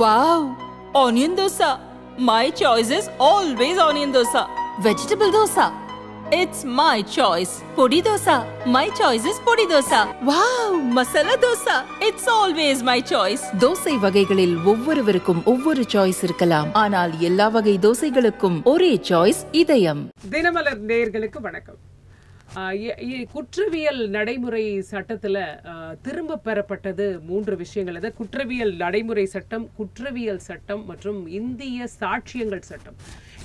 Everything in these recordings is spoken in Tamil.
Wow! Onion dosa. My choice is always onion dosa. Vegetable dosa. It's my choice. Podi dosa. My choice is podi dosa. Wow! Masala dosa. It's always my choice. Dosa வகைகளில் ஒவ்வொருவருக்கும் ஒவ்வொரு சாய்ஸ் இருக்கலாம் ஆனால் எல்லா வகை தோசைகளுக்கும் ஒரே சாய்ஸ் இதயம் தினமலர் நேயர்களுக்கு வணக்கம் குற்றவியல் நடைமுறை சட்டத்தில் திரும்ப பெறப்பட்டது மூன்று விஷயங்கள். அது குற்றவியல் நடைமுறை சட்டம் குற்றவியல் சட்டம் மற்றும் இந்திய சாட்சியங்கள் சட்டம்.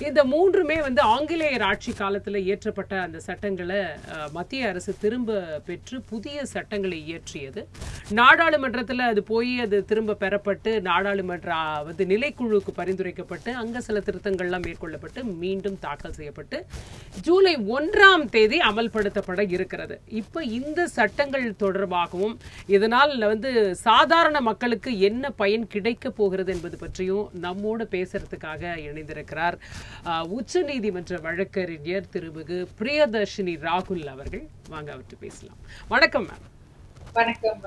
இந்த மூன்றுமே வந்து ஆங்கிலேயர் ஆட்சி காலத்தில் இயற்றப்பட்ட அந்த சட்டங்களை மத்திய அரசு திரும்ப பெற்று புதிய சட்டங்களை இயற்றியது. நாடாளுமன்றத்தில் அது போய் அது திரும்ப பெறப்பட்டு நாடாளுமன்ற வந்து நிலைக்குழுவுக்கு பரிந்துரைக்கப்பட்டு அங்கே சில திருத்தங்கள்லாம் மேற்கொள்ளப்பட்டு மீண்டும் தாக்கல் செய்யப்பட்டு ஜூலை ஒன்றாம் தேதி அமல்படுத்தப்பட இருக்கிறது. இப்போ இந்த சட்டங்கள் தொடர்பாகவும் இதனால் வந்து சாதாரண மக்களுக்கு என்ன பயன் கிடைக்க போகிறது என்பது பற்றியும் நம்மோடு பேசுறதுக்காக இணைந்திருக்கிறார் உச்ச நீதிமன்ற வழக்கறிஞர் திருமிகு பிரியதர்ஷினி ராகுல் அவர்கள். வாங்க அவர்கிட்ட பேசலாம். வணக்கம் மேம் வணக்கம்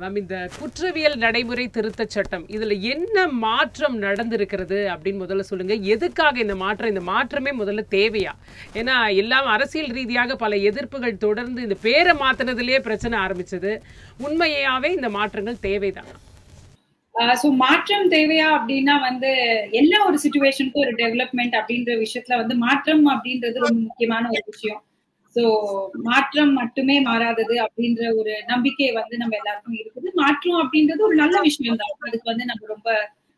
மேம் இந்த குற்றவியல் நடைமுறை திருத்தச் சட்டம் இதுல என்ன மாற்றம் நடந்திருக்கிறது அப்படின்னு முதல்ல சொல்லுங்க. எதுக்காக இந்த மாற்றம்? இந்த மாற்றமே முதல்ல தேவையா? ஏன்னா எல்லாம் அரசியல் ரீதியாக பல எதிர்ப்புகள் தொடர்ந்து இந்த பேரை மாத்தினதுலயே பிரச்சனை ஆரம்பிச்சது. உண்மையாவே இந்த மாற்றங்கள் தேவைதான்? ஸோ மாற்றம் தேவையா அப்படின்னா வந்து எல்லா ஒரு சுச்சுவேஷனுக்கும் ஒரு டெவலப்மெண்ட் அப்படின்ற விஷயத்துல வந்து மாற்றம் அப்படின்றது ரொம்ப முக்கியமான ஒரு விஷயம். ஸோ மாற்றம் மட்டுமே மாறாதது அப்படின்ற ஒரு நம்பிக்கை வந்து நம்ம எல்லாருக்கும் இருக்குது. மாற்றம் அப்படின்றது ஒரு நல்ல விஷயம் தான் அதுக்கு வந்து நம்ம ரொம்ப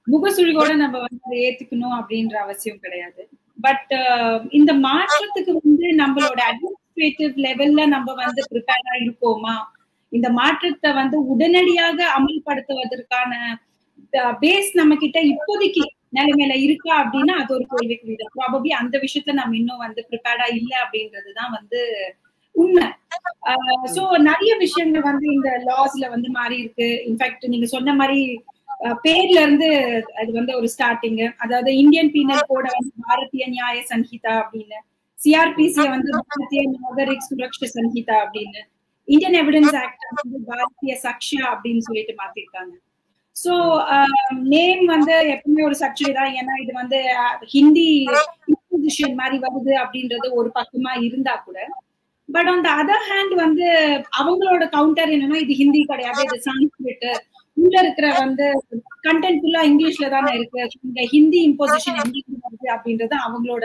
முகசுழிவோட நம்ம வந்து அதை ஏத்துக்கணும் அப்படின்ற அவசியம் கிடையாது. பட் இந்த மாற்றத்துக்கு வந்து நம்மளோட அட்மினிஸ்ட்ரேட்டிவ் லெவல்ல நம்ம வந்து ப்ரிப்பேரா இருக்கோமா? இந்த மாற்றத்தை வந்து உடனடியாக அமல்படுத்துவதற்கான பேஸ் நம்ம கிட்ட இப்போதைக்கு நிலைமையில இருக்கா அப்படின்னா அது ஒரு கேள்விக்குரிய ப்ராபப்ளி அந்த விஷயத்துல நம்ம இன்னும் வந்து ப்ரிப்பேர்டா இல்ல அப்படின்றதுதான் வந்து உண்மை. சோ நிறைய விஷயங்கள் வந்து இந்த லாஸ்ல வந்து மாறி இருக்கு. இன்ஃபேக்ட் நீங்க சொன்ன மாதிரி பேர்ல இருந்து அது வந்து ஒரு ஸ்டார்டிங் அதாவது இந்தியன் பீனல் கோட வந்து பாரதிய நியாய சங்கீதா அப்படின்னு. சிஆர்பிசிய வந்து பாரதிய நாகரிக் சுரக்ஷ சங்கீதா அப்படின்னு. இந்தியன் எவிடன்ஸ் ஆக்ட் வந்து பாரதிய சக்ஷா அப்படின்னு சொல்லிட்டு மாத்திருக்காங்க. சோ நேம் uh, வந்து எப்பவுமே ஒரு சர்ச்சை தான். ஏன்னா இது வந்து ஹிந்தி இம்போசிஷன் மாதிரி வருது அப்படின்றது ஒரு பக்கமா இருந்தா கூட. But on the other hand வந்து அவங்களோட கவுண்டர் என்னன்னா இது ஹிந்தி கிடையாது. இது சான்ஸ்கிரிட் உள்ள இருக்கிற வந்து கண்டென்ட் ஃபுல்லா இங்கிலீஷ்ல தானே இருக்கு. இந்த ஹிந்தி இம்போசிஷன் எங்க வருது அப்படின்றது அவங்களோட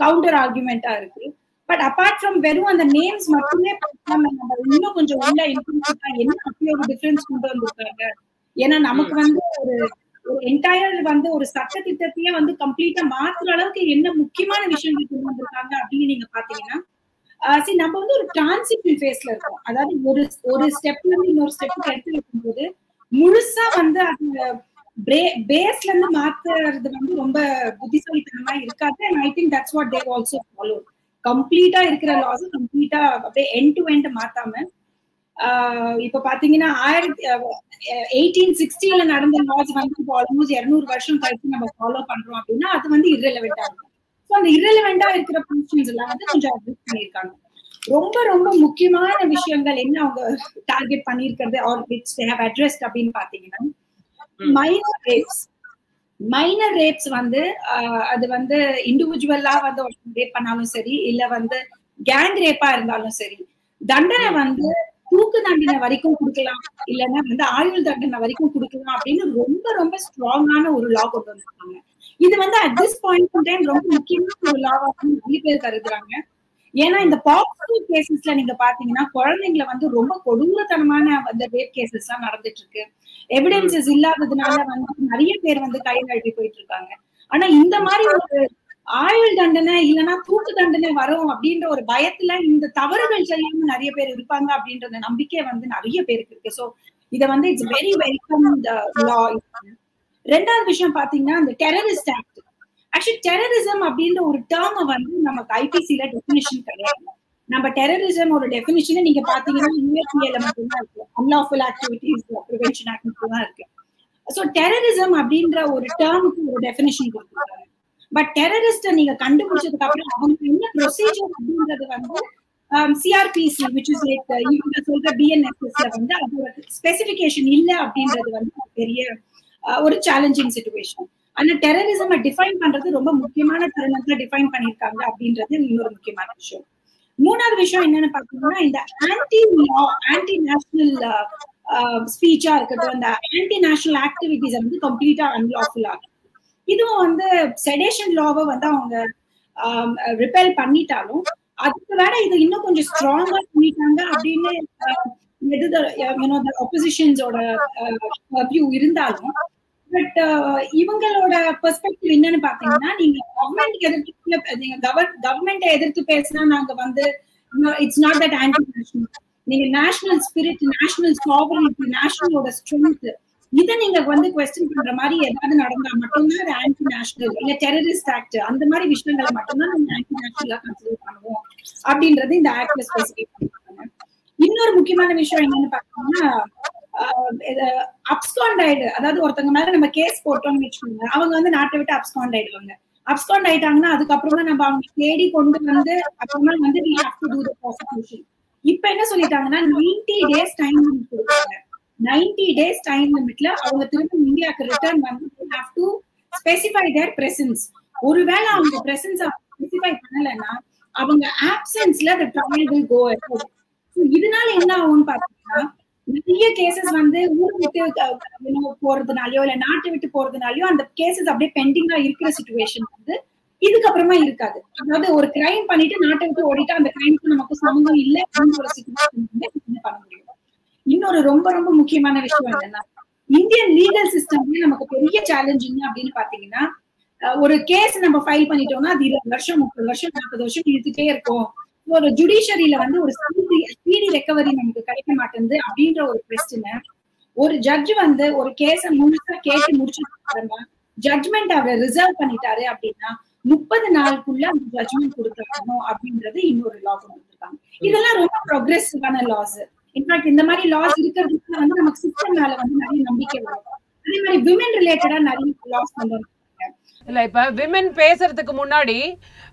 கவுண்டர் ஆர்குமெண்டா இருக்கு. பட் அபார்ட் ஃப்ரம் வெறும் அந்த நேம்ஸ் மட்டுமே நம்ம இன்னும் கொஞ்சம் உள்ள இன்க்ளூட் என்ன அப்படி ஒரு டிஃபரன்ஸ் கொண்டு வந்திருக்காங்க? ஏன்னா நமக்கு வந்து ஒரு ஒரு என்டையர் வந்து ஒரு சட்ட திட்டத்தையே வந்து கம்ப்ளீட்டா மாத்துற அளவுக்கு என்ன முக்கியமான விஷயங்கள் கொண்டு வந்திருக்காங்க அப்படின்னு நீங்க பாத்தீங்கன்னா சரி நம்ம வந்து ஒரு டிரான்சிஷன் ஃபேஸ்ல இருக்கோம். அதாவது ஒரு ஒரு ஸ்டெப்ல இருந்து இன்னொரு ஸ்டெப்புக்கு எடுத்து வைக்கும்போது முழுசா வந்து அது பேஸ்ல இருந்து மாத்துறது வந்து ரொம்ப புத்திசாலித்தனமா இருக்காது. And I think that's what they also follow கம்ப்ளீட்டா இருக்கிற லாஸ் கம்ப்ளீட்டா அப்படியே எண்ட் டு எண்ட் மாத்தாம இப்ப பாத்தீங்கன்னா ஆயிரத்தி எயிட்டீன் சிக்ஸ்டில நடந்த லாஸ் வந்து இப்போ ஆல்மோஸ்ட் இருநூறு வருஷம் கழிச்சு நம்ம ஃபாலோ பண்றோம் அப்படின்னா அது வந்து இரலவெண்டா இருக்கும். ஸோ அந்த இரலவெண்டா இருக்கிற பொசிஷன்ஸ் எல்லாம் வந்து கொஞ்சம் அட்ஜஸ்ட் பண்ணியிருக்காங்க. ரொம்ப ரொம்ப முக்கியமான விஷயங்கள் என்ன அவங்க டார்கெட் பண்ணியிருக்கிறது? Or which they have addressed அப்படின்னு பாத்தீங்கன்னா மைனர் ரேப்ஸ் மைனர் ரேப்ஸ் வந்து அது வந்து இண்டிவிஜுவலா வந்து ரேப் பண்ணாலும் சரி இல்ல வந்து கேங் ரேப்பா இருந்தாலும் சரி தண்டனை வந்து தூக்கு தண்டனை வரைக்கும் கொடுக்கலாம். இல்லைன்னா வந்து ஆயுள் தண்டனை வரைக்கும் கொடுக்கலாம் அப்படின்னு ரொம்ப ரொம்ப ஸ்ட்ராங்கான ஒரு லா கொண்டு வந்திருக்காங்க. இது வந்து அட் திஸ் பாயிண்ட் டைம் ரொம்ப முக்கியமான ஒரு லாவா நிறைய பேர் கருதுறாங்க. ஏன்னா இந்த பாசிட்டிவ் கேசஸ்ல நீங்க பாத்தீங்கன்னா குழந்தைங்களை வந்து ரொம்ப கொடூரத்தனமான அந்த ரேப் கேசஸ் எல்லாம் நடந்துட்டு இருக்கு எவிடன்சஸ் இல்லாததுனால வந்து நிறைய பேர் வந்து கை நழுவி போயிட்டு இருக்காங்க. ஆனா இந்த மாதிரி ஒரு ஆயுள் தண்டனை இல்லைன்னா தூக்கு தண்டனை வரும் அப்படின்ற ஒரு பயத்துல இந்த தவறுகள் செய்யாம நிறைய பேர் இருப்பாங்க அப்படின்ற நம்பிக்கை வந்து நிறைய பேருக்கு இருக்கு. சோ இத வந்து இட்ஸ் வெரி வெல்கம் லா ரெண்டாவது விஷயம் பாத்தீங்கன்னா இந்த டெரரிஸ்ட் ஆக்ட் ஆக்சுவலி டெரரிசம் அப்படின்ற ஒரு டேர்ம வந்து நமக்கு ஐபிசில டெபினிஷன் கிடையாது. நம்ம டெரரிசம் ஒரு டெபினிஷனை நீங்க பாத்தீங்கன்னா யூஎஸ்பிஎல மட்டும்தான் இருக்கு. அன்லாஃபுல் ஆக்டிவிட்டிஸ் ப்ரிவென்ஷன் ஆக்ட் மட்டும் தான் இருக்கு. ஸோ டெரரிசம் அப்படின்ற ஒரு டேர்முக்கு ஒரு டெபினிஷன் கொடுத்துருக்காங்க. பட் டெரரிஸ்ட நீங்க கண்டுபிடிச்சதுக்கு அப்புறம் அவங்க என்ன ப்ரொசீஜர் அப்படின்றது வந்து சிஆர்பிசி விச் இஸ் லைக் இவங்க சொல்ற பிஎன்எஸ்எஸ்ல வந்து அது ஒரு ஸ்பெசிபிகேஷன் இல்ல அப்படின்றது வந்து பெரிய uh, ஒரு சேலஞ்சிங் சுச்சுவேஷன் ஆனா டெரரிசம் டிஃபைன் பண்றது ரொம்ப முக்கியமான தருணத்துல டிஃபைன் பண்ணிருக்காங்க அப்படின்றது இன்னொரு முக்கியமான விஷயம். மூணாவது விஷயம் என்னன்னு பாத்தீங்கன்னா இந்த ஆன்டி லா ஆன்டி நேஷனல் ஸ்பீச்சா இருக்கட்டும் அந்த ஆன்டி நேஷனல் ஆக்டிவிட்டிஸ் வந்து கம்ப்ளீட்டா அன்லாஃபுல் ஆகும் இதுவும் வந்து செடேஷன் லாவை வந்து அவங்க ரிப்பேர் பண்ணிட்டாலும் அதுக்கு வேற இது இன்னும் கொஞ்சம் ஸ்ட்ராங்கா பண்ணிட்டாங்க அப்படின்னு ஆப்போசிஷன்ஸோட வியூ இருந்தாலும் பட் இவங்களோட பெர்ஸ்பெக்டிவ் என்னன்னு பாத்தீங்கன்னா நீங்க கவர்மெண்ட் எதிர்த்து நீங்க கவர்மெண்ட் எதிர்த்து பேசினா நாங்க வந்து it's not that anti national நீங்க நேஷனல் ஸ்பிரிட் நேஷனல் சாவரிட்டி நேஷனலோட ஸ்ட்ரென்த் இதை நீங்க வந்து கொஸ்டின் பண்ற மாதிரி ஏதாவது நடந்தா மட்டும்தான் அது ஆன்டி நேஷனல் இல்ல டெரரிஸ்ட் ஆக்ட் அந்த மாதிரி விஷயங்களை மட்டும்தான் நம்ம ஆன்டி நேஷனலா கன்சிடர் பண்ணுவோம் அப்படின்றது இந்த ஆக்ட்ல ஸ்பெசிஃபை பண்ணுவாங்க இன்னொரு முக்கியமான விஷயம் என்னன்னு பாத்தீங்கன்னா அப்ஸ்காண்ட் ஆயிடு அதாவது ஒருத்தங்க மேல நம்ம கேஸ் போட்டோம்னு வச்சுக்கோங்க அவங்க வந்து நாட்டை விட்டு அப்ஸ்காண்ட் ஆயிடுவாங்க அப்ஸ்காண்ட் ஆயிட்டாங்கன்னா அதுக்கப்புறமா நம்ம அவங்க தேடி கொண்டு வந்து அப்புறமா வந்து we இப்ப என்ன சொல்லிட்டாங்கன்னா நைன்டி டேஸ் டைம் கொடுக்குறாங்க நைன்டி டேஸ் டைம் லிமிட்ல அவங்க திரும்ப இந்தியாவுக்கு ரிட்டர்ன் வந்து have to specify their presence ஒருவேளை அவங்க பிரசன்ஸ் ஸ்பெசிஃபை பண்ணலைன்னா அவங்க ஆப்சன்ஸ்ல த ட்ரையல் வில் கோ இதனால என்ன ஆகும்னு பாத்தீங்கன்னா நிறைய கேசஸ் வந்து ஊர் விட்டு போறதுனாலயோ இல்ல நாட்டை விட்டு போறதுனாலயோ அந்த கேசஸ் அப்படியே பெண்டிங்கா இருக்கிற சுச்சுவேஷன் வந்து இதுக்கப்புறமா இருக்காது. அதாவது ஒரு கிரைம் பண்ணிட்டு நாட்டை விட்டு ஓடிட்டு அந்த கிரைம்க்கு நமக்கு சமூகம் இல்லை அப்படின்னு ஒரு சுச்சுவேஷன் வந்து பண்ண முடியும். இன்னொரு ரொம்ப ரொம்ப முக்கியமான விஷயம் என்னன்னா இந்தியன் லீகல் சிஸ்டம்லயே நமக்கு பெரிய சேலஞ்சிங் அப்படின்னு பாத்தீங்கன்னா ஒரு கேஸ் நம்ம ஃபைல் பண்ணிட்டோம்னா அது இருபது வருஷம் முப்பது வருஷம் நாற்பது வருஷம் இழுத்துட்டே இருக்கும். ஒரு ஜுடிஷியரியில வந்து ஒரு ஸ்பீடி ரெக்கவரி நமக்கு கிடைக்க மாட்டேங்குது அப்படின்ற ஒரு பிரச்சனை ஒரு ஜட்ஜ் வந்து ஒரு கேஸ முழுசா கேட்டு முடிச்சதுக்கு ஜட்மெண்ட் அவர் ரிசர்வ் பண்ணிட்டாரு அப்படின்னா முப்பது நாளுக்குள்ள அந்த ஜட்மெண்ட் கொடுக்கணும் அப்படின்றது இன்னொரு லா கொண்டு வந்திருக்காங்க. இதெல்லாம் ரொம்ப ப்ரோக்ரெசிவான லாஸ் இன்ஃபேக்ட் இந்த மாதிரி லாஸ் இருக்கிறதுக்கு வந்து நமக்கு சிஸ்டம் மேல வந்து நிறைய நம்பிக்கை வரும். அதே மாதிரி விமன் ரிலேட்டடா நிறைய லாஸ் வந்துடும் இல்ல இப்ப விமன் பேசுறதுக்கு முன்னாடி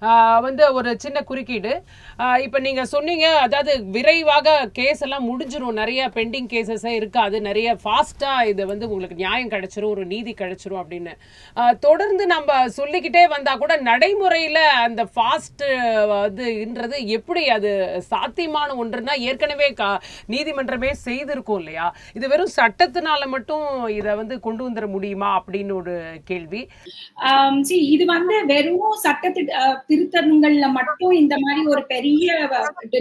ஆஹ், வந்து ஒரு சின்ன குறுக்கீடு. ஆஹ், இப்ப நீங்க சொன்னீங்க அதாவது விரைவாக கேஸ் எல்லாம் முடிஞ்சிரும். நிறைய பெண்டிங் கேசஸே இருக்காது. நிறைய ஃபாஸ்டா இது வந்து உங்களுக்கு நியாயம் கிடைச்சிரும் ஒரு நீதி கிடைச்சிரும் அப்படின்னு. தொடர்ந்து நம்ம சொல்லிக்கிட்டே வந்தா கூட நடைமுறையில அந்த ஃபாஸ்ட் அதுன்றது எப்படி அது சாத்தியமான ஒன்றுன்னா ஏற்கனவே கா- நீதிமன்றமே செய்திருக்கும் இல்லையா? இது வெறும் சட்டத்தினால மட்டும் இதை வந்து கொண்டு வந்துட முடியுமா அப்படின்னு ஒரு கேள்வி. இது வந்து வெறும் சட்ட அஹ், திருத்தங்கள்ல மட்டும் இந்த மாதிரி ஒரு பெரிய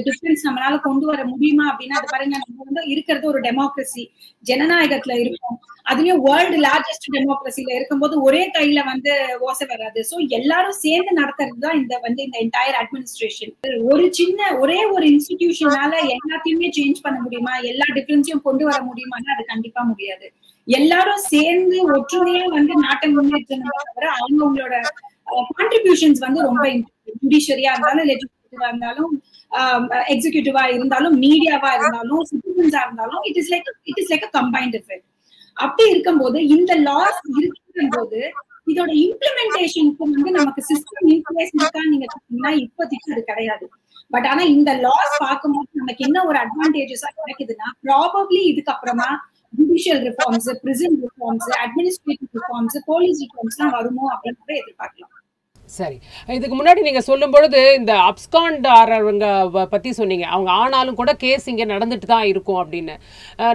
டிஃபரன்ஸ் நம்மளால கொண்டு வர முடியுமா அப்படின்னா அது பாருங்க நம்ம வந்து இருக்கிறது ஒரு டெமோக்ரஸி ஜனநாயகத்துல இருக்கும். அதுலயும் வேர்ல்டு லார்ஜஸ்ட் டெமோக்ரஸில இருக்கும்போது ஒரே கையில வந்து ஓசை வராது. சோ எல்லாரும் சேர்ந்து நடத்துறது தான் இந்த வந்து இந்த என்டையர் அட்மினிஸ்ட்ரேஷன் ஒரு சின்ன ஒரே ஒரு இன்ஸ்டிடியூஷனால எல்லாத்தையுமே சேஞ்ச் பண்ண முடியுமா? எல்லா டிஃபரன்ஸையும் கொண்டு வர முடியுமான்னு அது கண்டிப்பா முடியாது. எல்லாரும் சேர்ந்து ஒற்றுமையா வந்து நாட்டை முன்னேற்றணுமே தவிர அவங்கவுங்களோட கான்ட்ரிபியூஷன்ஸ் வந்து ரொம்ப ஜுடிஷியரியா இருந்தாலும் லெஜிஸ்லேட்டிவா இருந்தாலும் எக்ஸிகியூட்டிவா இருந்தாலும் மீடியாவா இருந்தாலும் சிட்டிசன்ஸா இருந்தாலும் it is like it is like a combined effect அப்படி இருக்கும்போது இந்த லாஸ் இருக்கும்போது இதோட இம்ப்ளிமெண்டேஷனுக்கு வந்து நமக்கு சிஸ்டம் இன்பிளேஸ் இருக்கா நீங்க இப்போதைக்கு அது கிடையாது. பட் ஆனா இந்த லாஸ் பார்க்கும்போது நமக்கு என்ன ஒரு அட்வான்டேஜஸா கிடைக்குதுன்னா ப்ராபப்ளி இதுக்கப்புறமா judicial reforms prison reforms administrative reforms police reforms எல்லாம் வருமோ அப்படின்னு எதிர்பார்க்கலாம். சரி. இதுக்கு முன்னாடி நீங்கள் சொல்லும் பொழுது இந்த அப்ஸ்காண்டாரவங்க பற்றி சொன்னீங்க. அவங்க ஆனாலும் கூட கேஸ் இங்கே நடந்துட்டு தான் இருக்கும் அப்படின்னு.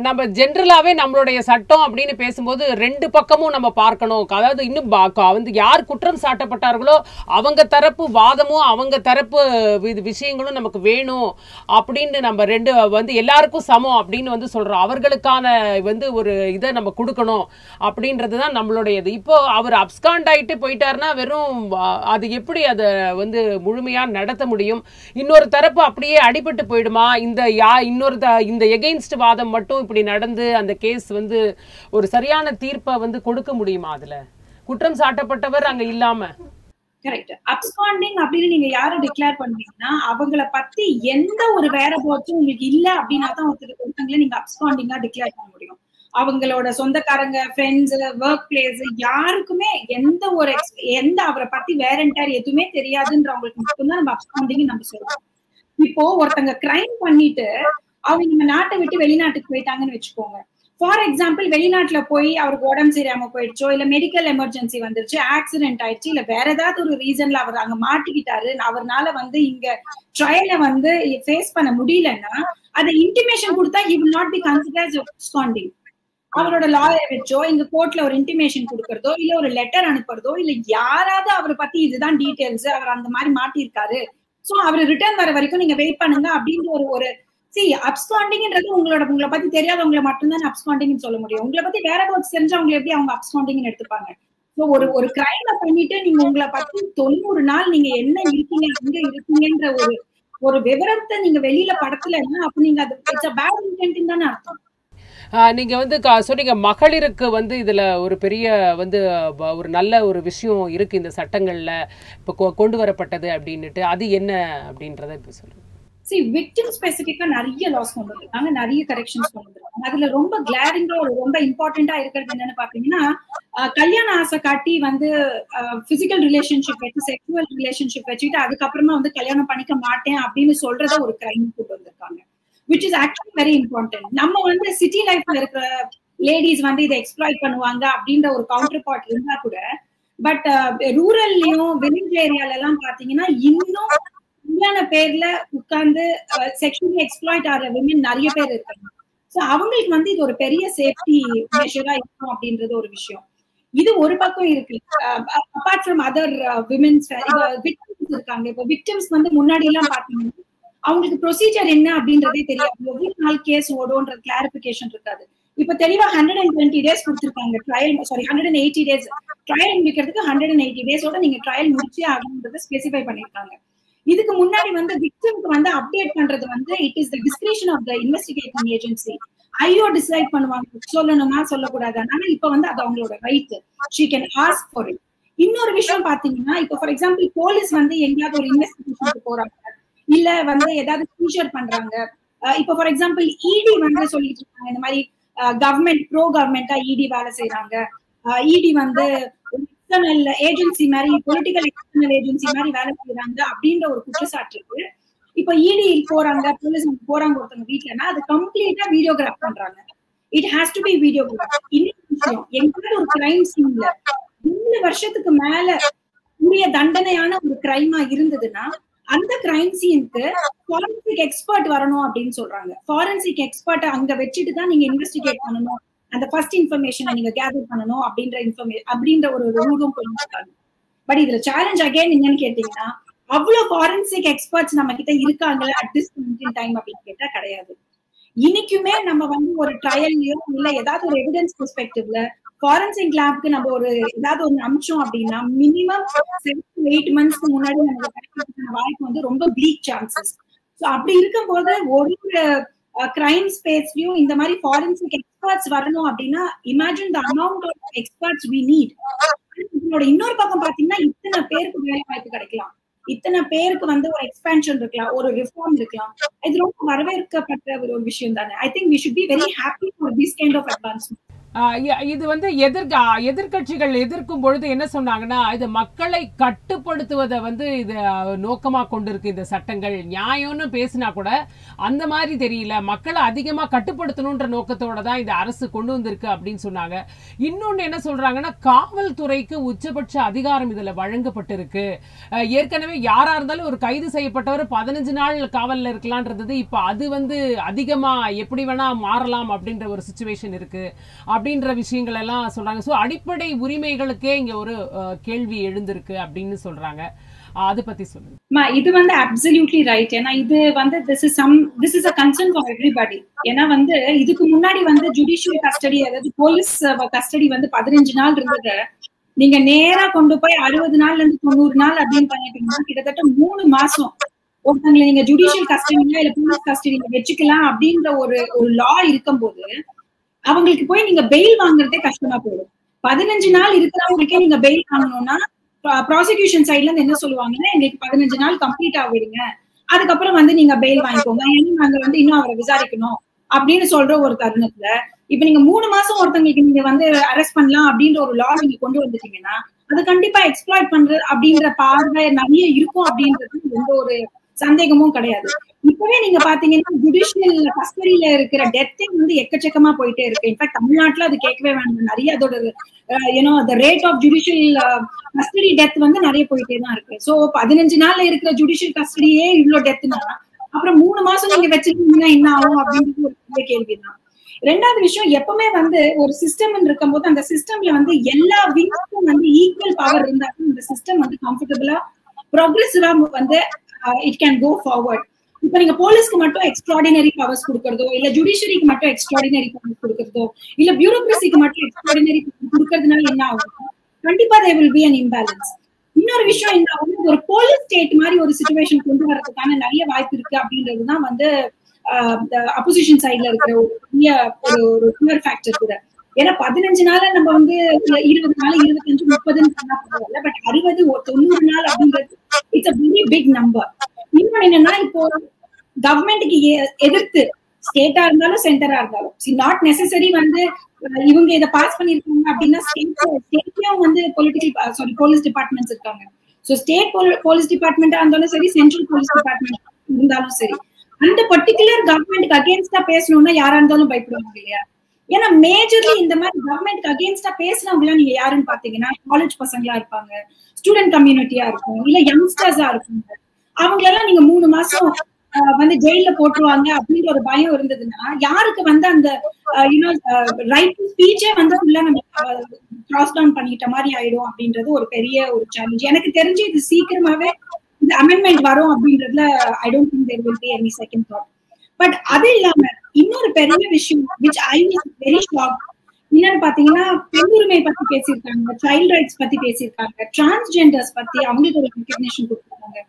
நம்ம ஜென்ரலாகவே நம்மளுடைய சட்டம் அப்படின்னு பேசும்போது ரெண்டு பக்கமும் நம்ம பார்க்கணும். அதாவது இன்னும் வந்து யார் குற்றம் சாட்டப்பட்டார்களோ அவங்க தரப்பு வாதமும் அவங்க தரப்பு இது விஷயங்களும் நமக்கு வேணும் அப்படின்னு நம்ம ரெண்டு வந்து எல்லாருக்கும் சமம் அப்படின்னு வந்து சொல்கிறோம் அவர்களுக்கான வந்து ஒரு இதை நம்ம கொடுக்கணும் அப்படின்றது தான் நம்மளுடைய இது இப்போ அவர் அப்ஸ்காண்ட் ஆகிட்டு போயிட்டாருன்னா வெறும் அது எப்படி அதை வந்து முழுமையா நடத்த முடியும்? இன்னொரு தரப்பு அப்படியே அடிபட்டு போயிடுமா? இந்த யா இன்னொரு த- இந்த எகெயின்ஸ்ட் வாதம் மட்டும் இப்படி நடந்து அந்த கேஸ் வந்து ஒரு சரியான தீர்ப்பை வந்து கொடுக்க முடியுமா அதுல? குற்றம் சாட்டப்பட்டவர் அங்க இல்லாம. கரெக்ட் அப்ஸ்காண்டிங் அப்படின்னு நீங்க யாரை டிக்ளேர் பண்றீங்கன்னா அவங்கள பத்தி எந்த ஒரு வேற போச்சும் உங்களுக்கு இல்ல அப்படின்னா தான் ஒருத்தர் ஒருத்தங்களை நீங்க அப்ஸ்காண்டிங்கா டிக்ளேர் பண்ண முடியும். அவங்களோட சொந்தக்காரங்க ஃப்ரெண்ட்ஸ் ஒர்க் பிளேஸ் யாருக்குமே எந்த ஒரு எந்த அவரை பத்தி வேற எதுவுமே தெரியாதுன்றவங்களுக்கு மட்டும்தான் நம்ம அப்ஸ்காண்டிங் நம்ம சொல்றோம். இப்போ ஒருத்தங்க கிரைம் பண்ணிட்டு அவங்க நம்ம நாட்டை விட்டு வெளிநாட்டுக்கு போயிட்டாங்கன்னு வச்சுக்கோங்க. ஃபார் எக்ஸாம்பிள் வெளிநாட்டுல போய் அவருக்கு உடம்பு சரியாம போயிடுச்சோ இல்ல மெடிக்கல் எமர்ஜென்சி வந்துருச்சு ஆக்சிடென்ட் ஆயிடுச்சு இல்ல வேற ஏதாவது ஒரு ரீசன்ல அவர் அங்க மாட்டிக்கிட்டாரு அவர்னால வந்து இங்க ட்ரையல வந்து ஃபேஸ் பண்ண முடியலன்னா அதை இன்டிமேஷன் கொடுத்தா he will not be consider absconding. அவரோட லாயர் வச்சோ இங்க கோர்ட்ல ஒரு இன்டிமேஷன் கொடுக்கறதோ இல்ல ஒரு லெட்டர் அனுப்புறதோ இல்ல யாராவது அவரை பத்தி இதுதான் டீடைல்ஸ் அவர் அந்த மாதிரி மாட்டிருக்காரு சோ அவர் ரிட்டர்ன் வர வரைக்கும் நீங்க வெயிட் பண்ணுங்க அப்படின்ற ஒரு ஒரு சி அப்ஸ்காண்டிங்ன்றது உங்களோட உங்களை பத்தி தெரியாதவங்களை மட்டும்தான் அப்ஸ்காண்டிங்னு சொல்ல முடியும். உங்களை பத்தி வேற பத்தி தெரிஞ்சவங்க எப்படி அவங்க அப்ஸ்காண்டிங்னு எடுத்துப்பாங்க? சோ ஒரு ஒரு கிரைம பண்ணிட்டு நீங்க உங்களை பத்தி தொண்ணூறு நாள் நீங்க என்ன இருக்கீங்க எங்க இருக்கீங்கன்ற ஒரு ஒரு விவரத்தை நீங்க வெளியில படத்துலன்னா அப்ப நீங்க அது இட்ஸ் அ பேட் இன்டென்ட் தானே அர்த்தம். ஆஹ் நீங்க வந்து சொன்னீங்க மகளிருக்கு வந்து இதுல ஒரு பெரிய வந்து ஒரு நல்ல ஒரு விஷயம் இருக்கு இந்த சட்டங்கள்ல இப்ப கொண்டு வரப்பட்டது அப்படின்னுட்டு அது என்ன அப்படின்றத இப்போ சொல்லுங்க. சி விக்டிம் ஸ்பெசிஃபிக்கா நிறைய லாஸ் கொண்டு வந்திருக்காங்க நிறைய கரெக்ஷன்ஸ் கொண்டு வந்திருக்காங்க. அதுல ரொம்ப கிளாரிங்கா ஒரு ரொம்ப இம்பார்ட்டண்டா இருக்கிறது என்னன்னு பாத்தீங்கன்னா கல்யாண ஆசை காட்டி வந்து பிசிக்கல் ரிலேஷன்ஷிப் வச்சு செக்ஷுவல் ரிலேஷன்ஷிப் வச்சுட்டு அதுக்கப்புறமா வந்து கல்யாணம் பண்ணிக்க மாட்டேன் அப்படின்னு சொல்றத ஒரு கிரைம் கொண்டு வந்திருக்காங்க. Which is actually very important நம்ம வந்து சிட்டி லைஃப்ல இருக்கிற லேடிஸ் வந்து இதை எக்ஸ்ப்ளாய்ட் பண்ணுவாங்க அப்படின்ற ஒரு கவுண்டர் பார்ட் இருந்தா கூட பட் ரூரல்லையும் வில்லேஜ் ஏரியால எல்லாம் பாத்தீங்கன்னா இன்னும் கல்யாண பேர்ல உட்கார்ந்து செக்ஷுவலி எக்ஸ்ப்ளாய்ட் ஆகிற விமன் நிறைய பேர் இருக்காங்க. சோ அவங்களுக்கு வந்து இது ஒரு பெரிய சேஃப்டி மெஷரா இருக்கும் அப்படின்றது ஒரு விஷயம். இது ஒரு பக்கம் இருக்கு. அபார்ட் ஃப்ரம் அதர் விமென்ஸ் இருக்காங்க. இப்போ விக்டிம்ஸ் வந்து முன்னாடி எல்லாம் பாத்தீங்கன்னா அவங்களுக்கு ப்ரொசீஜர் என்ன அப்படின்றதே தெரியாது. எவ்வளவு நாள் கேஸ் ஓடும்ன்ற கிளாரிபிகேஷன் இருக்காது. இப்ப தெளிவா ஹண்ட்ரட் அண்ட் டுவெண்ட்டி டேஸ் கொடுத்துருக்காங்க. Trial sorry hundred and eighty days trial முடிக்கிறதுக்கு ஹண்ட்ரட் அண்ட் எயிட்டி டேஸோட நீங்க ட்ரையல் முடிச்சே ஆகணுன்றத ஸ்பெசிஃபை பண்ணிருக்காங்க. இதுக்கு முன்னாடி வந்து விக்டிம்க்கு வந்து அப்டேட் பண்றது வந்து it is the discretion of the investigating agency ஐயோ டிசைட் பண்ணுவாங்க. சொல்லணுமா சொல்லக்கூடாது? ஆனா இப்ப வந்து அது அவங்களோட right she can ask for it இன்னொரு விஷயம் பாத்தீங்கன்னா இப்ப ஃபார் எக்ஸாம்பிள் போலீஸ் வந்து எங்கேயாவது ஒரு இன்வெஸ்டிகேஷனுக்கு போறாங்க. இல்ல வந்து ஏதாவது சீஷர் பண்றாங்க. இப்ப ஃபார் எக்ஸாம்பிள் இடி வந்து சொல்லிட்டு இருக்காங்க. இந்த மாதிரி கவர்மெண்ட் ப்ரோ கவர்மெண்டா இடி வேலை செய்யறாங்க இடி வந்து எக்ஸ்டர்னல் ஏஜென்சி மாதிரி பொலிட்டிக்கல் எக்ஸ்டர்னல் ஏஜென்சி மாதிரி வேலை செய்யறாங்க அப்படின்ற ஒரு குற்றச்சாட்டு இருக்கு. இப்ப இடி போறாங்க போலீஸ் போறாங்க ஒருத்தவங்க வீட்டுலன்னா அது கம்ப்ளீட்டா வீடியோகிராஃப் பண்றாங்க. It has to be videograph இன்னொரு விஷயம் எங்கேயாவது ஒரு கிரைம் சீன்ல மூணு வருஷத்துக்கு மேல உரிய தண்டனையான ஒரு கிரைமா இருந்ததுன்னா அந்த கிரைம் சீனுக்கு ஃபாரன்சிக் எக்ஸ்பர்ட் வரணும் அப்படின்னு சொல்றாங்க. ஃபாரன்சிக் எக்ஸ்பர்ட் அங்க வச்சுட்டு தான் நீங்க இன்வெஸ்டிகேட் பண்ணணும். அந்த ஃபர்ஸ்ட் இன்ஃபர்மேஷனை நீங்க கேதர் பண்ணணும் அப்படின்ற இன்ஃபர்மேஷன் அப்படின்ற ஒரு ரூலும் சொல்லியிருக்காங்க பட் இதுல சேலஞ்ச் அகைன் என்னன்னு கேட்டீங்கன்னா அவ்வளவு ஃபாரன்சிக் எக்ஸ்பர்ட்ஸ் நம்ம கிட்ட இருக்காங்களா அட் திஸ் டைம் அப்படின்னு கேட்டா கிடையாது. இன்னைக்குமே நம்ம வந்து ஒரு ட்ரையல்லையோ இல்ல ஏதாவது ஒரு எவிடன்ஸ் பெர்ஸ்பெக்டிவ்ல ஃபாரன்சிக் லேப்க்கு நம்ம ஒரு ஏதாவது ஒன்று அமிச்சோம் அப்படின்னா மினிமம் செவன் எயிட் மந்த்ஸ்க்கு முன்னாடி நம்ம வாய்ப்பு வந்து ரொம்ப பிளீக் சான்சஸ் ஸோ அப்படி இருக்கும்போது ஒரு கிரைம் ஸ்பேஸ்லயும் இந்த மாதிரி ஃபாரன்சிக் எக்ஸ்பர்ட்ஸ் வரணும் அப்படின்னா imagine the amount of experts we need இதோட இன்னொரு பக்கம் பாத்தீங்கன்னா இத்தனை பேருக்கு வேலை வாய்ப்பு கிடைக்கலாம். இத்தனை பேருக்கு வந்து ஒரு எக்ஸ்பேன்ஷன் இருக்கலாம் ஒரு ரிஃபார்ம் இருக்கலாம். இது ரொம்ப வரவேற்கப்பட்ட ஒரு விஷயம் தானே. I think we should be very happy for this kind of advancement இது வந்து எதிர்க்க எதிர்கட்சிகள் எதிர்க்கும் பொழுது என்ன சொன்னாங்கன்னா இது மக்களை கட்டுப்படுத்துவதை வந்து இது நோக்கமாக கொண்டிருக்கு இந்த சட்டங்கள். நியாயம்னு பேசினா கூட அந்த மாதிரி தெரியல. மக்களை அதிகமாக கட்டுப்படுத்தணுன்ற நோக்கத்தோட தான் இந்த அரசு கொண்டு வந்திருக்கு அப்படின்னு சொன்னாங்க. இன்னொன்று என்ன சொல்கிறாங்கன்னா காவல்துறைக்கு உச்சபட்ச அதிகாரம் இதில் வழங்கப்பட்டிருக்கு. ஏற்கனவே யாராக இருந்தாலும் ஒரு கைது செய்யப்பட்டவர் பதினஞ்சு நாள் காவலில் இருக்கலான்றது இப்போ அது வந்து அதிகமாக எப்படி வேணால் மாறலாம் அப்படின்ற ஒரு சுச்சுவேஷன் இருக்குது அப்படி அப்படின்ற விஷயங்கள் எல்லாம் சொல்றாங்க. ஸோ அடிப்படை உரிமைகளுக்கே இங்க ஒரு கேள்வி எழுந்திருக்கு அப்படின்னு சொல்றாங்க. அது பத்தி சொல்லுங்க. இது வந்து அப்சல்யூட்லி ரைட் ஏன்னா இது வந்து this is some this is a concern for everybody ஏன்னா வந்து இதுக்கு முன்னாடி வந்து ஜுடிஷியல் கஸ்டடி அதாவது போலீஸ் கஸ்டடி வந்து பதினஞ்சு நாள் இருந்தது. நீங்க நேரா கொண்டு போய் அறுபது நாள்ல இருந்து தொண்ணூறு நாள் அப்படின்னு பண்ணிட்டீங்கன்னா கிட்டத்தட்ட மூணு மாசம் ஒருத்தங்களை நீங்க ஜுடிஷியல் கஸ்டடியா இல்ல போலீஸ் கஸ்டடியில வச்சுக்கலாம் அப்படின்ற ஒரு ஒரு லா இருக்கும்போது அவங்களுக்கு போய் நீங்க பெயில் வாங்குறதே கஷ்டமா போயிடும். பதினஞ்சு நாள் இருக்கிறவங்களுக்கே நீங்க பெயில் வாங்கணும்னா ப்ராசிக்யூஷன் சைட்ல இருந்து என்ன சொல்லுவாங்கன்னா எங்களுக்கு பதினஞ்சு நாள் கம்ப்ளீட் ஆகிடுங்க. அதுக்கப்புறம் வந்து நீங்க பெயில் வாங்கிக்கோங்க. ஏன்னா நாங்க வந்து இன்னும் அவரை விசாரிக்கணும். அப்படின்னு சொல்ற ஒரு தருணத்துல இப்ப நீங்க மூணு மாசம் ஒருத்தங்களுக்கு நீங்க வந்து அரெஸ்ட் பண்ணலாம் அப்படின்ற ஒரு லா நீங்க கொண்டு வந்துட்டீங்கன்னா அது கண்டிப்பா எக்ஸ்ப்ளாய்ட் பண்றது அப்படின்ற பார்வை நிறைய இருக்கும் அப்படின்றது ரொம்ப ஒரு சந்தேகமும் கிடையாது. இப்பவே நீங்க பாத்தீங்கன்னா ஜுடிஷியல் கஸ்டடியில இருக்கிற டெத்தே வந்து எக்கச்சக்கமா போயிட்டே இருக்கு. இன்ஃபேக்ட் தமிழ்நாட்டுல அது கேட்கவே வேண்டாம். நிறைய அதோட you know the rate of judicial custody death வந்து நிறைய போயிட்டே தான் இருக்கு. சோ பதினஞ்சு நாள்ல இருக்கிற ஜுடிஷியல் கஸ்டடியே இவ்வளவு டெத்னா அப்புறம் மூணு மாசம் நீங்க வச்சிருக்கீங்கன்னா என்ன ஆகும் அப்படின்றது ஒரு கேள்விதான். ரெண்டாவது விஷயம் எப்பவுமே வந்து ஒரு சிஸ்டம் இருக்கும் போது அந்த சிஸ்டம்ல வந்து எல்லா விங்ஸ்க்கும் வந்து ஈக்குவல் பவர் இருந்தாலும் இந்த சிஸ்டம் வந்து கம்ஃபர்டபுளா ப்ரோக்ரெசிவா வந்து இட் கேன் கோ ஃபார்வர்ட் இப்ப நீங்க போலீஸ்க்கு மட்டும் எக்ஸ்ட்ராடினரி பவர்ஸ் கொடுக்கறதோ இல்ல ஜுடிஷியரிக்கு மட்டும் எக்ஸ்ட்ராடினரி பவர்ஸ் கொடுக்கறதோ இல்ல பியூரோக்ரஸிக்கு மட்டும் எக்ஸ்ட்ராடினரி கொடுக்கறதுனால என்ன ஆகும்? கண்டிப்பா they will be an imbalance இன்னொரு விஷயம் என்ன ஆகும் ஒரு போலீஸ் ஸ்டேட் மாதிரி ஒரு சுச்சுவேஷன் கொண்டு வரதுக்கான நிறைய வாய்ப்பு இருக்கு அப்படின்றதுதான் வந்து uh, அப்போசிஷன் சைட்ல இருக்கிற ஒரு பெரிய ஒரு ஃபேக்டர் கூட. ஏன்னா பதினஞ்சு நாள நம்ம வந்து இருபது நாள் இருபத்தஞ்சு முப்பதுன்னு சொன்னா பரவாயில்ல. பட் அறுபது தொண்ணூறு நாள் அப்படின்றது it's a very big number இன்னொன்னு என்னன்னா இப்போ கவர்மெண்ட்டுக்கு எதிர்த்து ஸ்டேட்டா இருந்தாலும் சென்டரா இருந்தாலும். நாட் நெசசரி வந்து இவங்க இதை பாஸ் பண்ணிருக்காங்க அப்படின்னா ஸ்டேட் ஸ்டேட்லயும் வந்து பொலிட்டிக்கல் சாரி போலீஸ் டிபார்ட்மெண்ட்ஸ் இருக்காங்க. ஸோ ஸ்டேட் போலீஸ் டிபார்ட்மெண்டா இருந்தாலும் சரி சென்ட்ரல் போலீஸ் டிபார்ட்மெண்ட் இருந்தாலும் சரி. அந்த பர்டிகுலர் கவர்மெண்ட்க்கு அகேன்ஸ்டா பேசணும்னா யாரா இருந்தாலும் பயப்படுவாங்க இல்லையா? ஏன்னா மேஜர்லி இந்த மாதிரி கவர்மெண்ட் அகேன்ஸ்டா பேசுறவங்க நீங்க யாருன்னு பாத்தீங்கன்னா காலேஜ் பசங்களா இருப்பாங்க ஸ்டூடெண்ட் கம்யூனிட்டியா இருக்கும் இல்ல யங்ஸ்டர்ஸா இருப்பாங்க அவங்களெல்லாம் நீங்க மூணு மாசம் வந்து ஜெயில போட்டுருவாங்க அப்படின்ற ஒரு பயம் இருந்ததுன்னா யாருக்கு வந்து அந்த யூனோ ரைட் ஸ்பீச்சே வந்து ஃபுல்லா நம்ம கிராஸ் டவுன் பண்ணிட்ட மாதிரி ஆயிடும் அப்படின்றது ஒரு பெரிய ஒரு சேலஞ்ச் எனக்கு தெரிஞ்சு இது சீக்கிரமாவே இந்த அமெண்ட்மெண்ட் வரும் அப்படின்றதுல I don't think there will be any second thought but அது இல்லாம இன்னொரு பெரிய விஷயம் which I was very shock என்னன்னு பாத்தீங்கன்னா பெண்ணுரிமை பத்தி பேசியிருக்காங்க சைல்ட் ரைட்ஸ் பத்தி பேசியிருக்காங்க டிரான்ஸ்ஜெண்டர்ஸ் பத்தி அவங்களுக்கு ஒரு ரெக்கக்னிஷன் கொடுத்துருக்காங்க.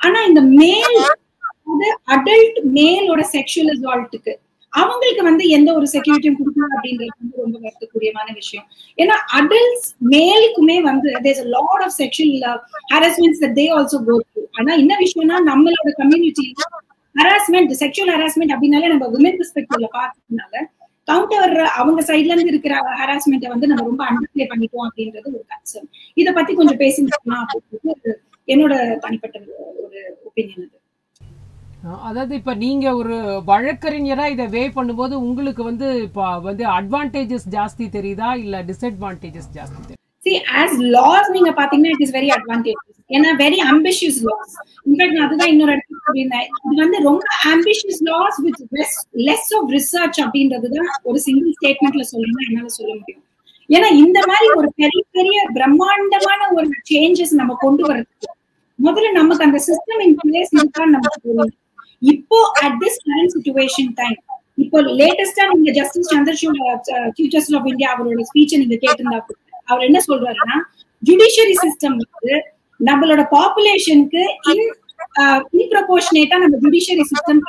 ஆனா இந்த மேல் அடல்ட் மேலோட செக்ஷுவல் அசால்ட்டுக்கு அவங்களுக்கு வந்து எந்த ஒரு செக்யூரிட்டியும் கொடுக்கல அப்படின்றது வந்து ரொம்ப வருத்தக்கூடியமான விஷயம். ஏன்னா அடல்ட்ஸ் மேலுக்குமே வந்து there's lot of sexual harassments they also go ஆனா என்ன விஷயம்னா நம்மளோட கம்யூனிட்டி ஹராஸ்மெண்ட் செக்ஷுவல் ஹராஸ்மெண்ட் அப்படின்னாலே நம்ம விமன் பெர்ஸ்பெக்டிவ்ல பார்த்ததுனால கவுண்டர் அவங்க சைட்ல இருந்து இருக்கிற ஹராஸ்மெண்ட்டை வந்து நம்ம ரொம்ப அண்டர்பிளே பண்ணிட்டோம் அப்படின்றது ஒரு கன்சர்ன் இதை பத்தி கொஞ்சம் பேசிக்கலாம் அப்படின்றது என்னோட தனிப்பட்ட ஒரு ஒப்பீனியன் அது. அதாவது இப்ப நீங்க ஒரு வழக்கறிஞரா இதை வே பண்ணும்போது உங்களுக்கு வந்து இப்ப வந்து அட்வான்டேஜஸ் ஜாஸ்தி தெரியுதா? இல்ல டிஸ்அட்வான்டேஜஸ் ஜாஸ்தி தெரியுது? சி ஆஸ் லாஸ் நீங்க பாத்தீங்கன்னா இட் இஸ் வெரி அட்வான்டேஜ் ஏன்னா very ambitious laws in fact நான் அதுதான் இன்னொரு சொல்லியிருந்தேன். இது வந்து ரொம்ப ambitious laws with less of research அப்படின்றதுதான் ஒரு சிங்கிள் ஸ்டேட்மெண்ட்ல சொல்லணும் என்னால சொல்ல முடியும். ஏன்னா இந்த மாதிரி ஒரு பெரிய பெரிய பிரம்மாண்டமான ஒரு சேஞ்சஸ் நம்ம கொண்டு வரதுக்கு முதல்ல நமக்கு அந்த சிஸ்டம் இன் பிளேஸ் இருக்கான்னு நமக்கு தெரியும் இப்போ at this current situation time இப்போ லேட்டஸ்டா நீங்க justice Chandrachud chief justice of India அவரோட ஸ்பீச்சை நீங்க கேட்டிருந்தா அவர் என்ன சொல்றாருன்னா ஜுடிஷியரி சிஸ்டம் வந்து நம்மளோட பாப்புலேஷனுக்கு இன் இன்ப்ரொபோர்ஷனேட்டா நம்ம ஜுடிஷியரி சிஸ்டம்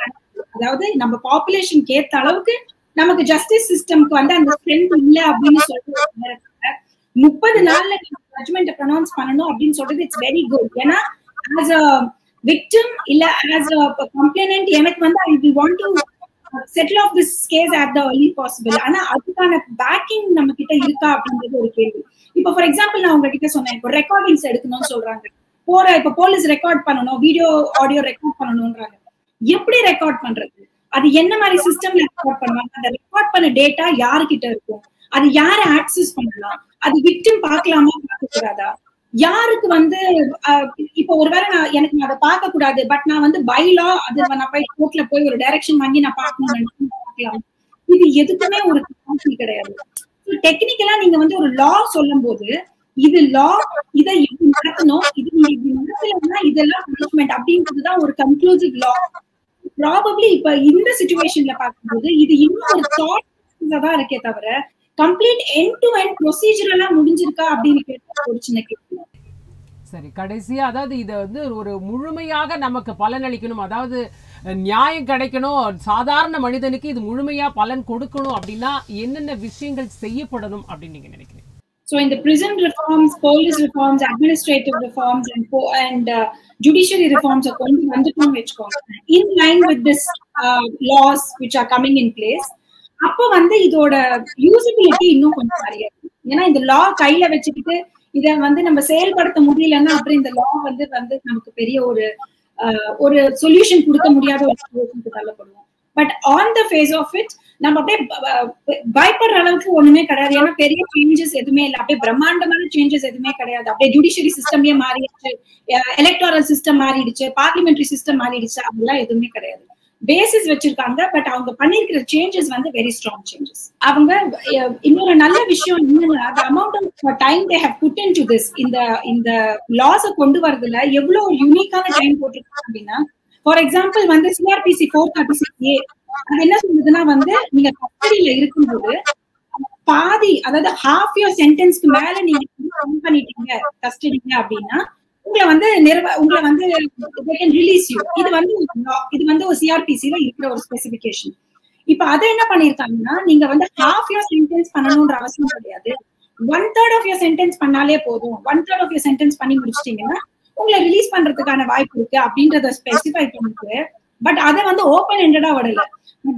அதாவது நம்ம பாப்புலேஷனுக்கு ஏத்த அளவுக்கு நமக்கு ஜஸ்டிஸ் சிஸ்டம்க்கு வந்து அந்த ஸ்ட்ரென்த் இல்ல அப்படின்னு சொல்றது முப்பது நாள்ல நீங்க ஜட்மெண்ட் ப்ரொனவுன்ஸ் பண்ணணும் அப்படின்னு சொல்றது இட்ஸ் வெரி குட் ஏன்னா ஆஸ் அ விக்டிம் இல்ல ஆஸ் அ கம்ப்ளைனன்ட் எனக்கு வந்து I will want to settle off this case at the early possible ஆனா அதுக்கான பேக்கிங் நம்ம கிட்ட இருக்கா அப்படின்றது ஒரு கேள்வி. இப்போ ஃபார் எக்ஸாம்பிள் நான் உங்ககிட்ட சொன்னேன் இப்போ ரெக்கார்டிங்ஸ் எடுக்கணும்னு சொல்றாங்க. போற இப்ப போலீஸ் ரெக்கார்ட் பண்ணணும் வீடியோ ஆடியோ ரெக்கார்ட் பண்ணணும்ன்றாங்க. எப்படி ரெக்கார்ட் பண்றது? அது என்ன மாதிரி சிஸ்டம்ல ரெக்கார்ட் பண்ணுவாங்க? அந்த ரெக்கார்ட் பண்ண டேட்டா யாருக்கிட்ட இருக்கும்? அது யார ஆக்சஸ் பண்ணலாம்? அது விக்டிம் பார்க்கலாமா? பார்க்க கூடாதா யாருக்கு வந்து இப்போ ஒருவேளை நான் எனக்கு நான் அதை பார்க்க கூடாது பட் நான் வந்து பைலா அது நான் போய் கோர்ட்ல போய் ஒரு டைரக்ஷன் வாங்கி நான் பார்க்கணும்னு பார்க்கலாம். இது எதுக்குமே ஒரு கிடையாது. டெக்னிக்கலா நீங்க வந்து ஒரு லா சொல்லும் போது இது லா இதை இப்படி நடத்தணும் இது நீங்க இப்படி நடத்தலன்னா இதெல்லாம் பனிஷ்மெண்ட் அப்படின்றதுதான் ஒரு கன்க்ளூசிவ் லா ப்ராபப்ளி இப்ப இந்த சுச்சுவேஷன்ல பார்க்கும்போது இது இன்னும் ஒரு தாட் தான் இருக்கே தவிர complete end to end procedure எல்லாம் முடிஞ்சிருக்கா அப்படின்னு கேட்டா ஒரு சின்ன கேள்வி. சரி கடைசியா அதாவது இதை வந்து ஒரு முழுமையாக நமக்கு பலன் அளிக்கணும் அதாவது நியாயம் கிடைக்கணும். சாதாரண மனிதனுக்கு இது முழுமையா பலன் கொடுக்கணும் அப்படின்னா என்னென்ன விஷயங்கள் செய்யப்படணும் அப்படின்னு நீங்க நினைக்கிறீங்க? So in the prison reforms, police reforms, administrative reforms, and and uh, judiciary reforms are going to which in line with this uh, laws which are coming in place. அப்போ வந்து இதோட யூசிபிலிட்டி இன்னும் கொஞ்சம் நிறைய ஏன்னா இந்த லா கையில வச்சுக்கிட்டு இத வந்து நம்ம செயல்படுத்த முடியலன்னா அப்புறம் இந்த லா வந்து வந்து நமக்கு பெரிய ஒரு ஆஹ் ஒரு சொல்யூஷன் கொடுக்க முடியாத ஒரு சுச்சுவேஷனுக்கு தள்ளப்படுவோம். But on the face of it நம்ம அப்படியே பயப்படுற அளவுக்கு ஒண்ணுமே கிடையாது. ஏன்னா பெரிய சேஞ்சஸ் எதுவுமே இல்லை. அப்படியே பிரம்மாண்டமான சேஞ்சஸ் எதுவுமே கிடையாது. அப்படியே ஜுடிஷியரி சிஸ்டமே மாறிடுச்சு. எலக்ட்ரல் சிஸ்டம் மாறிடுச்சு. பார்லிமெண்ட்ரி சிஸ்டம் மாறிடுச்சு. அப்படிலாம் எதுவுமே கிடையாது. பேசிஸ் வச்சிருக்காங்க பட் அவங்க பண்ணிருக்கிற சேஞ்சஸ் வந்து வெரி ஸ்ட்ராங் சேஞ்சஸ் அவங்க இன்னொரு நல்ல விஷயம் என்னன்னா amount of time time have put into this இந்த இந்த லாஸ கொண்டு வரதுல எவ்வளவு ஒரு யூனிக்கான டைம் போட்டிருக்காங்க அப்படின்னா ஃபார் எக்ஸாம்பிள் வந்து CrPC four thirty six A அது என்ன சொல்லுதுன்னா வந்து நீங்க கஸ்டடியில இருக்கும்போது பாதி அதாவது ஹாஃப் யோர் சென்டென்ஸ்க்கு மேல நீங்க பண்ணிட்டீங்க கஸ்டடிங்க அப்படின்னா உங்களை வந்து நிறுவ உங்களை வந்து ரிலீஸ் யூ இது வந்து இது வந்து ஒரு சிஆர்பிசில இருக்கிற ஒரு ஸ்பெசிபிகேஷன் இப்ப அதை என்ன பண்ணிருக்காங்கன்னா நீங்க வந்து ஹாஃப் யோர் சென்டென்ஸ் பண்ணணும்ன்ற அவசியம் கிடையாது. One third of your sentence பண்ணாலே போதும். One third of your sentence பண்ணி முடிச்சிட்டீங்கன்னா உங்களை ரிலீஸ் பண்றதுக்கான வாய்ப்பு இருக்கு அப்படின்றத ஸ்பெசிஃபை பண்ணிட்டு பட் அதை வந்து ஓப்பன் எண்டடா விடல.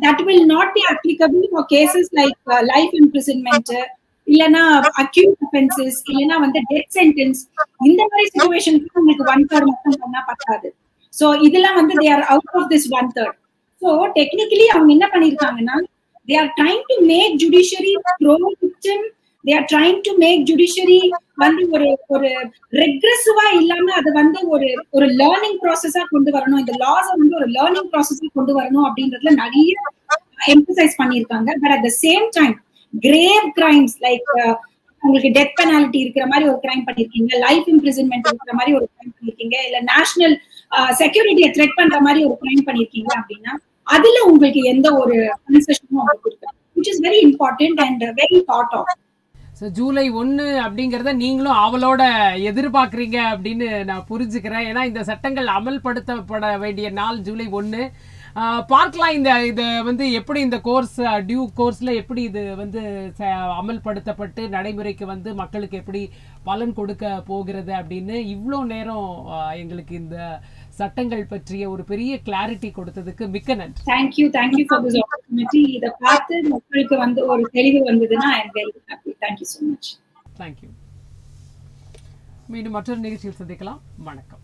That will not be applicable for cases like life imprisonment இல்லனா அக்யூட் அஃபென்சஸ் இல்லனா வந்து டெத் சென்டென்ஸ் இந்த மாதிரி சுச்சுவேஷனுக்கு உங்களுக்கு ஒன் தேர்ட் மட்டும் பண்ணா பத்தாது. சோ இதெல்லாம் வந்து they are out of this one third so technically அவங்க என்ன பண்ணிருக்காங்கன்னா they are trying to make judiciary pro kitchen they are trying to make judiciary வந்து ஒரு ஒரு ரெக்ரெசிவா இல்லாம அது வந்து ஒரு ஒரு லேர்னிங் ப்ராசஸா கொண்டு வரணும். இந்த லாஸ் வந்து ஒரு லேர்னிங் ப்ராசஸா கொண்டு வரணும் அப்படின்றதுல நிறைய எம்பசைஸ் பண்ணியிருக்காங்க but at the same time grave crimes like உங்களுக்கு டெத் பெனாலிட்டி இருக்கிற மாதிரி ஒரு கிரைம் பண்ணிருக்கீங்க லைஃப் இம்ப்ரிசன்மெண்ட் இருக்கிற மாதிரி ஒரு கிரைம் பண்ணிருக்கீங்க இல்ல நேஷனல் செக்யூரிட்டியை த்ரெட் பண்ற மாதிரி ஒரு கிரைம் பண்ணிருக்கீங்க அப்படின்னா அதுல உங்களுக்கு எந்த ஒரு கன்செஷனும் அவங்க which is very important and very thought of July ஒன்று அப்படிங்கிறத நீங்களும் அவளோட எதிர்பார்க்குறீங்க அப்படின்னு நான் புரிஞ்சுக்கிறேன். ஏன்னா இந்த சட்டங்கள் அமல்படுத்தப்பட வேண்டிய நாள் ஜூலை ஒன்று பார்க்கலாம் இந்த இது வந்து எப்படி இந்த கோர்ஸ் டியூ கோர்ஸில் எப்படி இது வந்து அமல்படுத்தப்பட்டு நடைமுறைக்கு வந்து மக்களுக்கு எப்படி பலன் கொடுக்க போகிறது அப்படின்னு இவ்வளோ நேரம் எங்களுக்கு இந்த சட்டங்கள் பற்றிய ஒரு பெரிய கிளாரிட்டி கொடுத்ததுக்கு மிக்க நன்றி. Thank you thank you for this opportunity இதை பார்த்து மக்களுக்கு வந்து ஒரு தெளிவு வந்ததுன்னா I am very happy thank you so much thank you மீண்டும் மற்றொரு நிகழ்ச்சியில் சந்திக்கலாம். வணக்கம்.